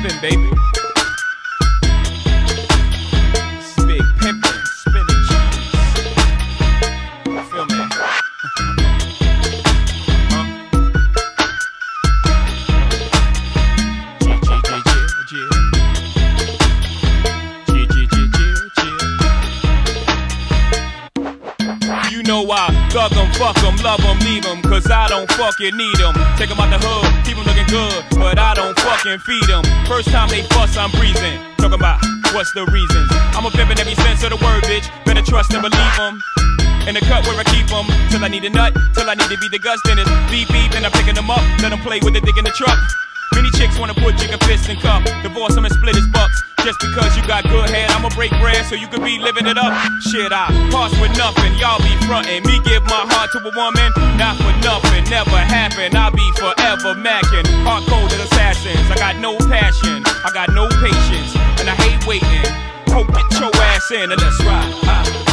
stepping, baby. You know I thug 'em, fuck 'em, love 'em, leave 'em, cause I don't fucking need 'em. Take 'em out the hood, keep keep 'em looking good, but I don't fucking feed feed 'em. First time they fuss, I'm breathing. Talking about what's the reasons. I'm a pimp in every sense of the word, bitch. Better trust and believe believe 'em. In the cut where I keep 'em, till I need a nut, till I need to be the guts, then it's beep beep, and I'm picking 'em up, let 'em play with the dick in the truck. Many chicks wanna put Jigga fist in cup, divorce 'em and split his bucks. Just because you got good head, I'ma break bread so you could be living it up. Shit, I pass with nothing, y'all be frontin'. Me give my heart to a woman, not for nothing, never happen. I'll be forever macking, hard coded assassins. I got no passion, I got no patience, and I hate waiting. Hope get your ass in and let's ride. Ah.